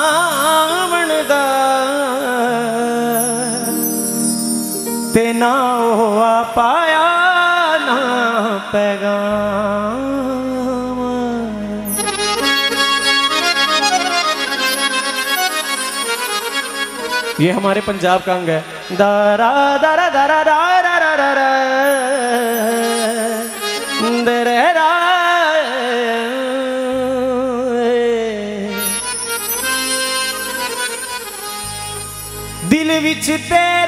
ਆਵਣ ਦਾ ਤੇ ਨਾ ਉਹ ਆ ਪਾਇਆ ਨਾ ਪੈਗਾਮ ये हमारे पंजाब का अंग है। दारा दारा दारा दारा दारा दारा दिल विच ਦਿਲ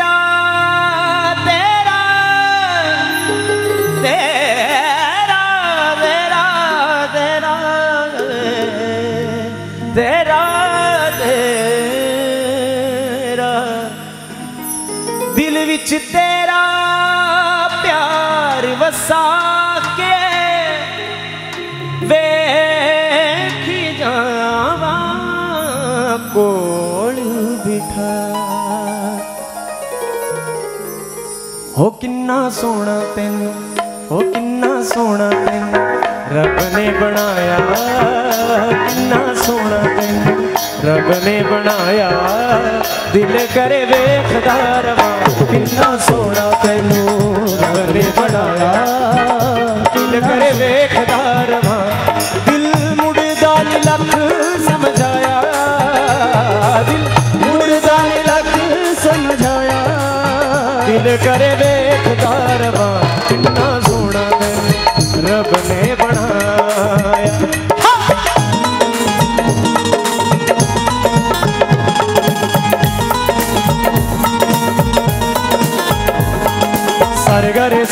तेरा प्यार वसा के वे जावा कोल बिठा। हो किन्ना सोना तेन हो किन्ना सोना तेन रब ने बनाया। किन्ना सोना तेन रब ने बनाया। दिल करे वेखदार वा ਕਿੰਨਾ ਸੋਹਣਾ ਤੈਨੂੰ ਰੱਬ ਨੇ ਬਣਾਇਆ। ਦਿਲ ਕਰੇ ਵੇਖਦਾ ਰਵਾਂ, ਦਿਲ ਮੁੜਦਾ ਨੀ ਲੱਖ ਸਮਝਾਇਆ। ਦਿਲ ਮੁੜਦਾ ਨੀ ਲੱਖ ਸਮਝਾਇਆ। ਦਿਲ ਕਰੇ ਵੇਖਦਾ ਰਵਾਂ, ਕਿੰਨਾ ਸੋਹਣਾ ਤੈਨੂੰ ਰੱਬ ਨੇ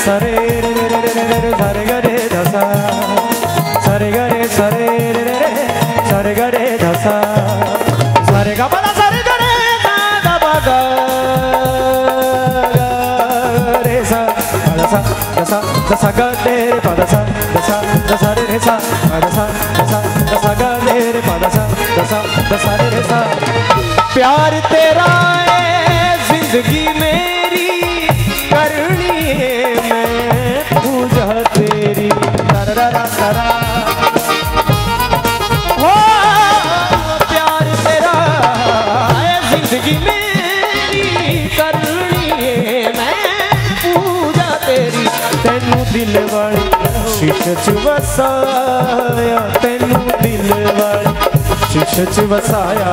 सरे रे रे रे रे रे सरे गरे धसा सरे गरे सरे रे रे रे, सरे गरे धसा सरे गा बला सरे गरे गा गा बा गा। रे सा पद सा दसा दसा गा रे पद सा दसा दसा रे रे सा पद सा दसा दसा गा रे पद सा दसा दसा रे रे सा। प्यार तेरा है, ज़िंदगी में सरा। हो प्यार तेरा ज़िंदगी मेरी, करनी मैं पूजा तेरी। तेनू दिल वाली शिश च वसाया तेनू दिल वाली वसाया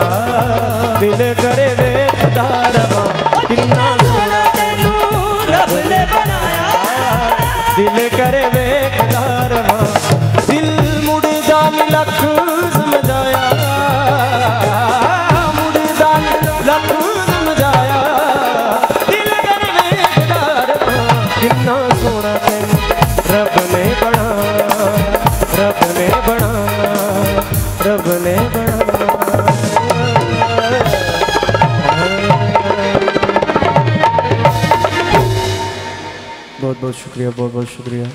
दिल करे वे दारवा किन्ना सोना तेनू रब ने बनाया। दिल करे वे दारवा सोना तैनू रब ने बनाया रब ने बनाया रब ने बड़ा बहुत बहुत शुक्रिया, बहुत बहुत शुक्रिया।